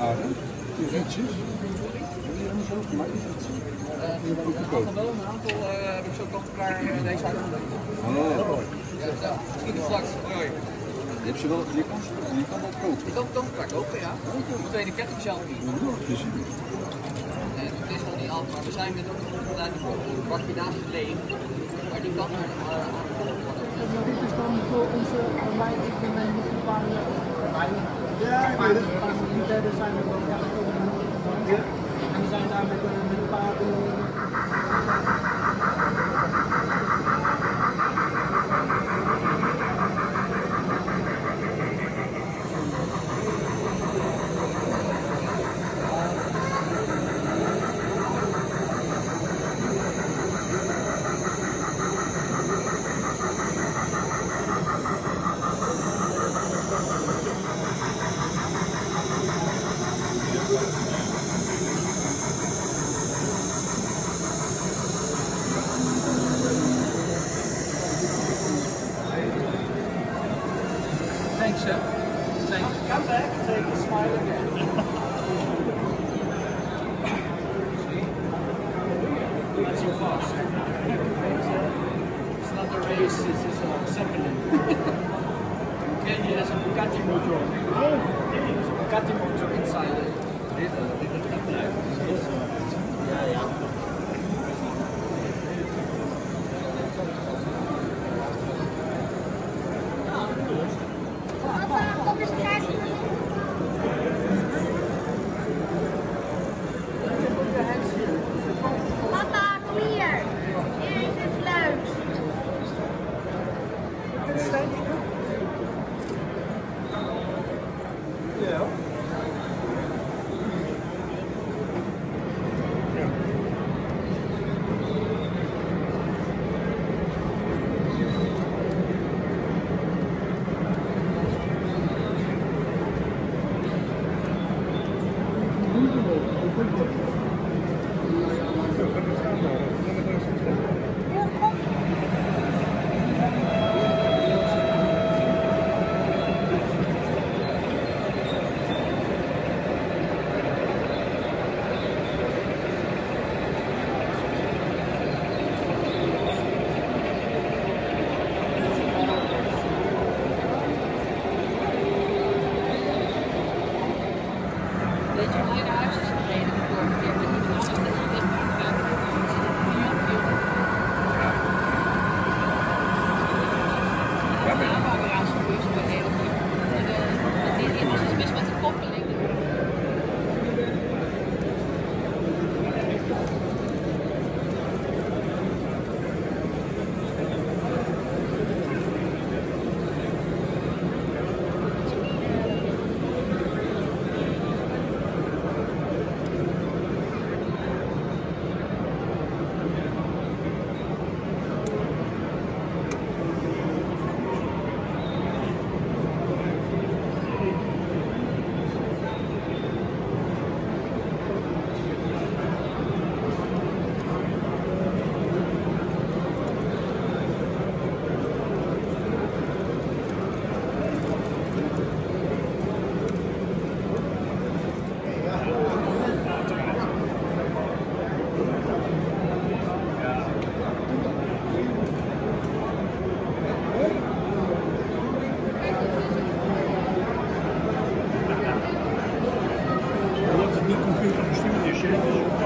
Die rietjes. Die ook gekookt. wel een aantal uh, heb ik zo toch klaar uh, deze Oh. Ja, ja. Misschien straks. Hoi. Je hebt ze wel, je kan, je kan wel koken. Ik kan het ook klaar kopen, ja. We weten de ketting zelf niet. En het is nog niet af, maar we zijn met ook de een bakje naast het leeg. Maar die kan er uh, aan worden. Maar dit is dan voor onze online evenementen paar Ja, ik weet het. Een paar minuten verder zijn we over de hoek gegaan. En we zijn daar met, met een paar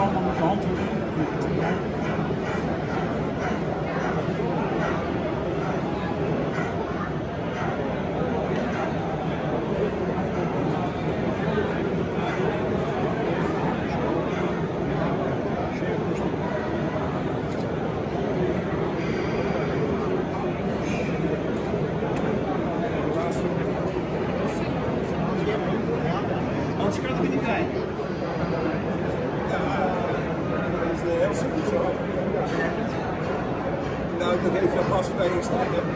Tchau, tamo junto. Nog even als wij gestaan hebben.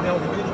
没有我们一直